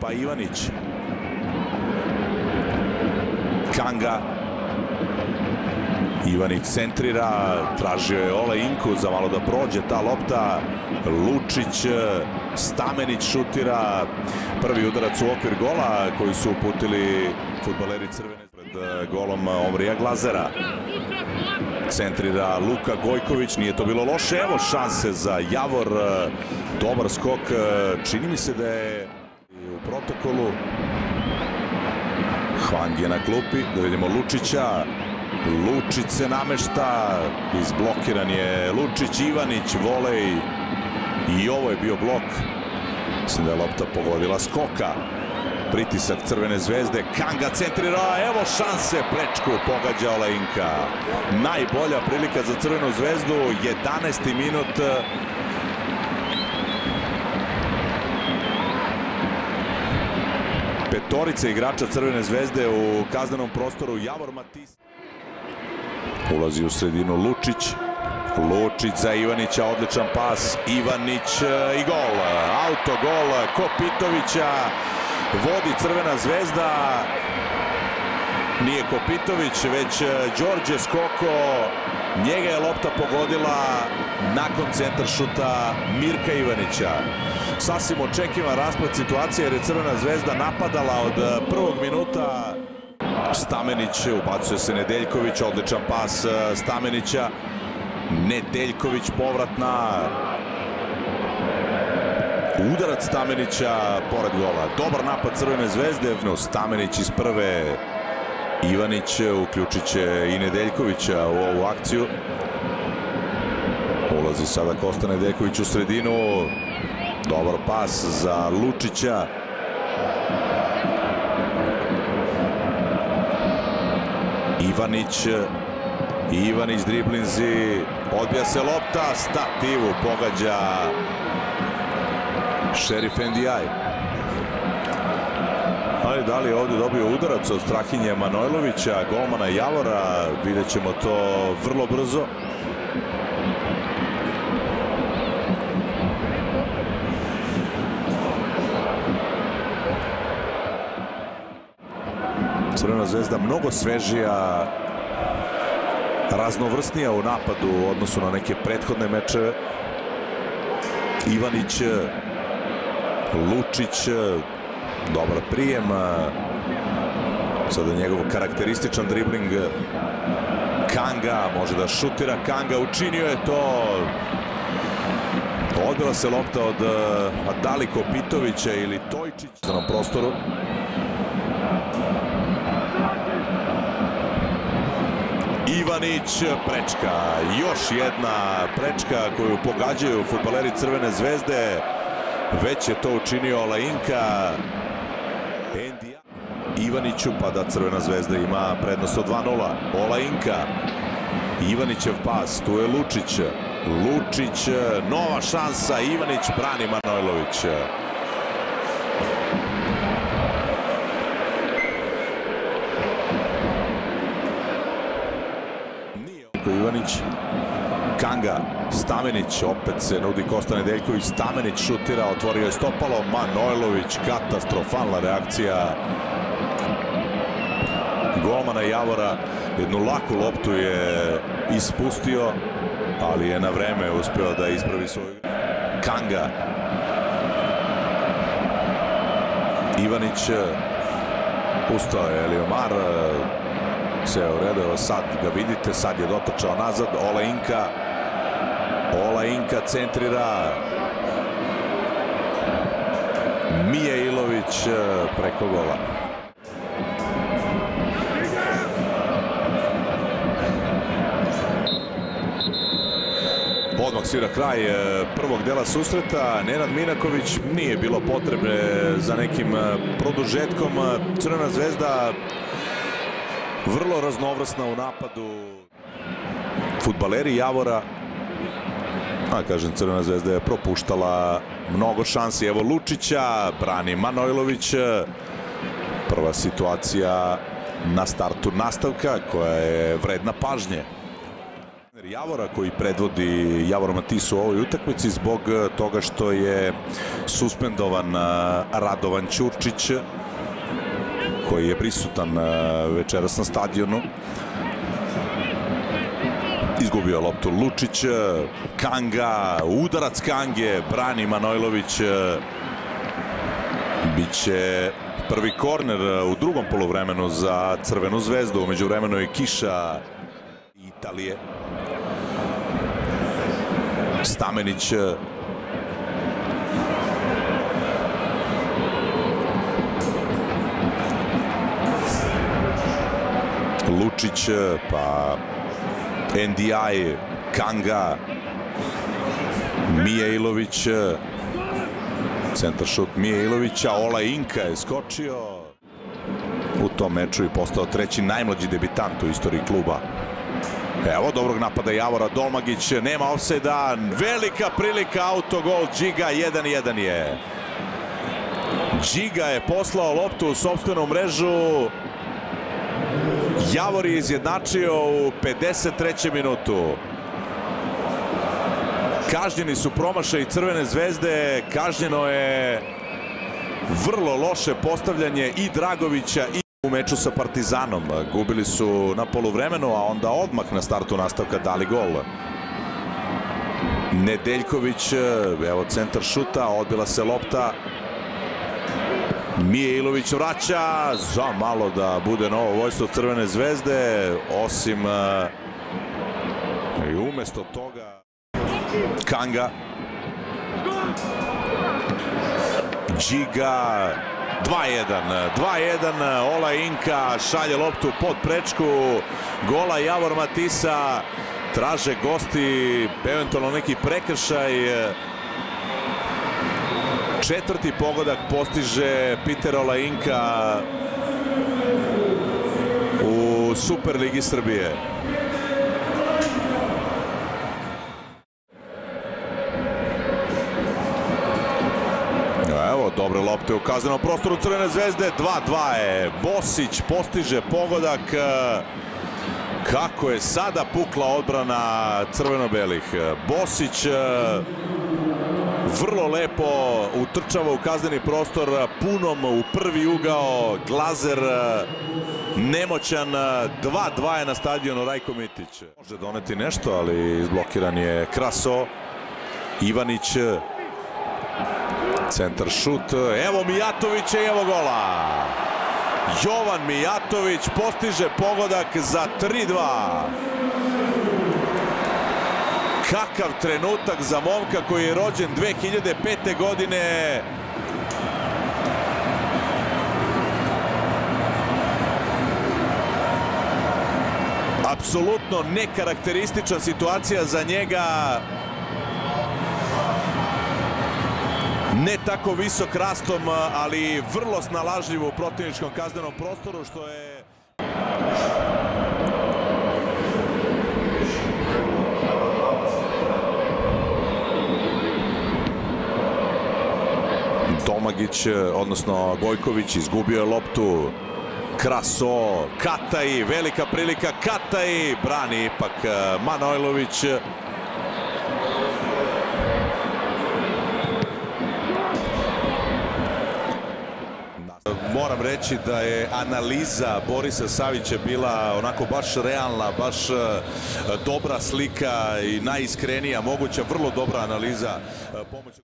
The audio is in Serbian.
pa Ivanić. Kanga. Ivanić centrira, tražio je Ole Inku za malo da prođe ta lopta. Lučić, Stamenić šutira prvi udarac u okvir gola koji su uputili futbaleri Crvene pred golom Omrija Glazera. Centrira Luka Gojković, nije to bilo loše, evo šanse za Javor, dobar skok, čini mi se da je protokolu. Hwang je na klupi, da vidimo Lučića, Lučić se namešta, izblokiran je Lučić, Ivanić, volej i ovo je bio blok. Mislim da je lopta pogodila skoka. Pritisak Crvene zvezde, Kanga centrira, evo šanse, plečku pogađa Olejnka. Najbolja prilika za Crvenu zvezdu, 11. minut. Petorica igrača Crvene zvezde u kaznenom prostoru, Javor Matis. Ulazi u sredinu Lučić. Lučić za Ivanića, odličan pas. Ivanić i gol. Autogol Kopitovića. Vodi Crvena zvezda. Nije Kopitović, već Đorđe Skoko. Njega je lopta pogodila nakon centaršuta Mirka Ivanića. Sasvim očekivan raspad situacije jer je Crvena zvezda napadala od prvog minuta. Stamenić, ubacuje se Nedeljković, odličan pas Stamenića. Nedeljković povratna. Udarac Stamenića pored gola. Dobar napad Crvene zvezde. Stamenić iz prve. Ivanić uključit će i Nedeljkovića u ovu akciju. Ulazi sada Kosta Nedeljković u sredinu. Dobar pas za Lučića. Ivanić Ivanić driblinzi odbija se lopta stativu pogađa Šerif Ndijaj ali da li je ovdje dobio udarac od Strahinje Manojlovića golmana Javora vidjet ćemo to vrlo brzo Crvena zvezda mnogo svežija raznovrsnija u napadu u odnosu na neke prethodne mečeve. Ivanić, Lučić, dobar prijem. Sada njegov karakterističan dribling. Kanga, može da šutira Kanga, učinio je to. Odbila se lopta od Adali Kopitovića ili Tojčić na prostoru. Ivanić, prečka, još jedna prečka koju pogađaju futbaleri Crvene zvezde. Već je to učinio Ivaniću, pa da Crvena zvezda ima prednost od 2-0. Olainka, Ivanićev pas, tu je Lučić. Lučić, nova šansa, Ivanić brani Manojlović. Ivanić, Kanga, Stamenić, opet se nudi Kosta Nedeljković, Stamenić šutira, otvorio je stopalo, Manojlović, katastrofalna reakcija. Golmana Javora, jednu laku loptu je ispustio, ali je na vreme uspeo da ispravi svoju Kanga, Ivanić, ustao je Eliomar, sve u redu, evo sad ga vidite, sad je dotrčao nazad, Ola Inka, Ola Inka centrira, Mije Ilović preko gola. Odmah svira kraj prvog dela susreta. Nenad Minaković nije bilo potrebe za nekim produžetkom. Crvena zvezda vrlo raznovrsna u napadu. Futbaleri Javora, a kažem Crvena zvezda je propuštala mnogo šansi. Evo Lučića, brani Manojlović. Prva situacija na startu nastavka koja je vredna pažnje. Javora koji predvodi Javor Matisu u ovoj utakmici zbog toga što je suspendovan Radovan Ćurčić koji je prisutan večeras na stadionu izgubio loptu Lučić Kanga, udarac Kange brani Manojlović biće prvi korner u drugom polovremenu za Crvenu zvezdu. Umeđu vremenu je kiša Italije. Stamenić Lučić pa NDI Kanga Mijailović centar šut Mijailovića Ola Inka je skočio u tom meču i postao treći najmlađi debitant u istoriji kluba Evo dobrog napada Javora Dolmagić, nema offside-a, velika prilika, autogol, Džiga 1-1 je. Džiga je poslao loptu u sobstvenu mrežu. Javor je izjednačio u 53. minutu. Kažnjeni su promašaj Crvene zvezde, kažnjeno je vrlo loše postavljanje i Dragovića i u meču sa Partizanom. Gubili su na poluvremenu, a onda odmah na startu nastavka dali gol. Nedeljković, evo centar šuta, odbila se lopta. Mijailović vraća za malo da bude novo vojstvo Crvene zvezde, osim i umesto toga Kanga Džiga 2-1, 2-1, Ola Inka šalje loptu pod prečku, gola Javor Matisa, traže gosti, eventualno neki prekršaj. Četvrti pogodak postiže Peter Ola Inka u Superligi Srbije. dobre lopte u kaznenom prostoru Crvene zvezde. 2-2 je Bosić, postiže pogodak. Kako je sada pukla odbrana crveno-belih. Bosić vrlo lepo utrčava u kazneni prostor punom u prvi ugao. Glazer nemoćan 2-2 je na stadionu Rajko Mitić. Može doneti nešto, ali izblokiran je Kraso. Ivanić Centar šut, evo Mijatovića i evo gola. Jovan Mijatović postiže pogodak za 3-2. Kakav trenutak za momka koji je rođen 2005. godine. Apsolutno nekarakteristična situacija za njega. ne tako visok rastom, ali vrlo snalažljivo u protivničkom kaznenom prostoru, što je... Domagić, odnosno Gojković, izgubio je loptu. Kraso, Kataj, velika prilika, Kataj, brani ipak Manojlović. moram reći da je analiza Borisa Savića bila onako baš realna, baš e, dobra slika i najiskrenija moguća, vrlo dobra analiza e,